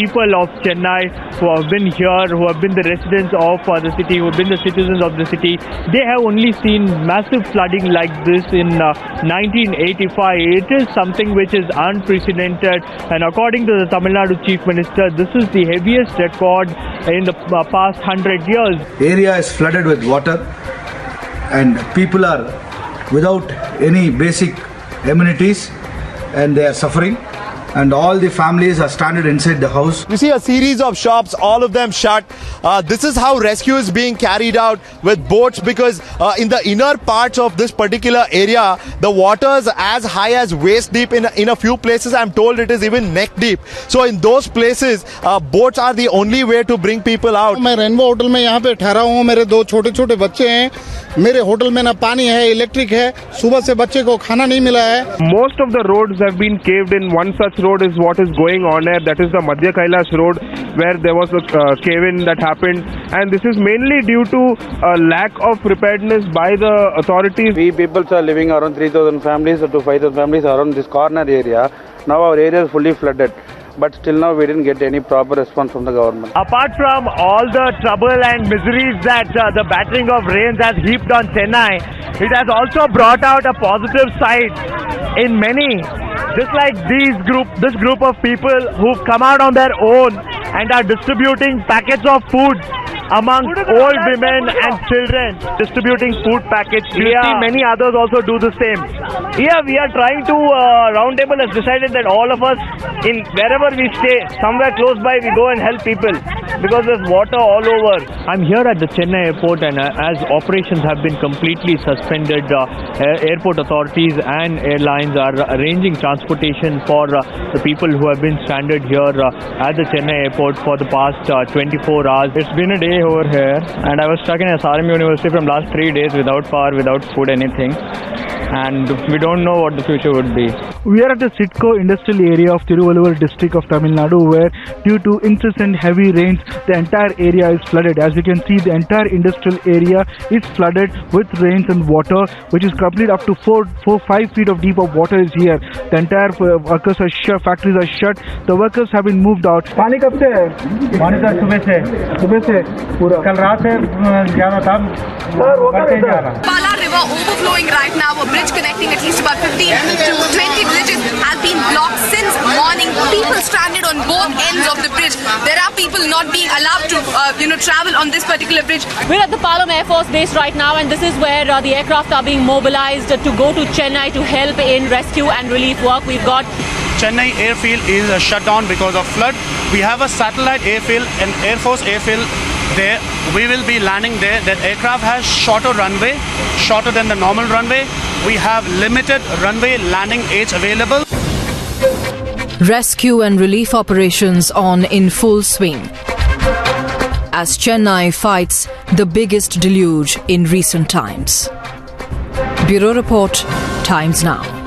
people of Chennai who have been here, who have been the residents of uh, the city, who have been the citizens of the city, they have only seen massive flooding like this in uh, 1985. It is something which is unprecedented, and according to the Tamil Nadu Chief Minister, this is the heaviest record in the uh, past hundred years. area is flooded with water and people are without any basic amenities and they are suffering and all the families are stranded inside the house You see a series of shops, all of them shut. Uh, this is how rescue is being carried out with boats because uh, in the inner parts of this particular area, the water is as high as waist deep. In, in a few places, I'm told it is even neck deep. So in those places, uh, boats are the only way to bring people out. मैं rainbow hotel में यहाँ पे ठहरा हूँ मेरे दो छोटे छोटे बच्चे हैं मेरे होटल में ना पानी है इलेक्ट्रिक है सुबह से बच्चे को खाना नहीं मिला है Most of the roads have been caved in. One such road is what is going on here. That is the Madhya Kailash road where there was a uh, cave-in that happened. And this is mainly due to a lack of preparedness by the authorities. We people are living around 3,000 families to 5,000 families around this corner area. Now our area is fully flooded. But still now we didn't get any proper response from the government. Apart from all the trouble and miseries that uh, the battering of rains has heaped on Chennai, it has also brought out a positive side in many. Just like these group, this group of people who've come out on their own and are distributing packets of food among old women and children, distributing food packets. You see many others also do the same. Yeah, we are trying to. Uh, Roundtable has decided that all of us, in wherever we stay, somewhere close by, we go and help people because there's water all over. I'm here at the Chennai airport, and uh, as operations have been completely suspended, uh, airport authorities and airlines are arranging transportation for uh, the people who have been stranded here uh, at the Chennai airport for the past uh, 24 hours. It's been a day over here, and I was stuck in SRM University from last three days without power, without food, anything and we don't know what the future would be. We are at the SIDCO industrial area of Tiruvalluvar district of Tamil Nadu where due to incessant heavy rains the entire area is flooded. As you can see the entire industrial area is flooded with rains and water which is complete up to 4 4 5 feet of deep of water is here. The entire uh, workers are shut, factories are shut. The workers have been moved out. पानी कब से है पानी sir सुबह से सुबह से पूरा कल रात से जा right now. A bridge connecting at least about 15 to 20 villages has been blocked since morning. People stranded on both ends of the bridge. There are people not being allowed to, uh, you know, travel on this particular bridge. We're at the Palam Air Force Base right now, and this is where uh, the aircraft are being mobilized to go to Chennai to help in rescue and relief work. We've got Chennai airfield is uh, shut down because of flood. We have a satellite airfield and Air Force airfield there. We will be landing there. That aircraft has shorter runway, shorter than the normal runway. We have limited runway landing aids available. Rescue and relief operations on in full swing. As Chennai fights the biggest deluge in recent times. Bureau Report, Times Now.